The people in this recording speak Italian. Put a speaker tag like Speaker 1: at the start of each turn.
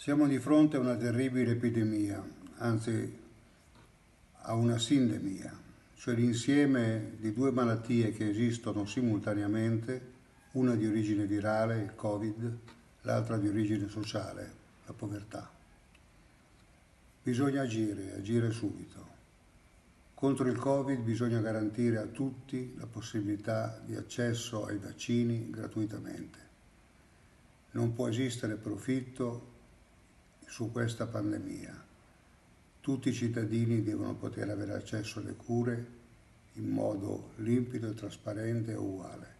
Speaker 1: Siamo di fronte a una terribile epidemia, anzi a una sindemia, cioè l'insieme di due malattie che esistono simultaneamente, una di origine virale, il Covid, l'altra di origine sociale, la povertà. Bisogna agire, agire subito. Contro il Covid bisogna garantire a tutti la possibilità di accesso ai vaccini gratuitamente. Non può esistere profitto su questa pandemia. Tutti i cittadini devono poter avere accesso alle cure in modo limpido, trasparente e uguale.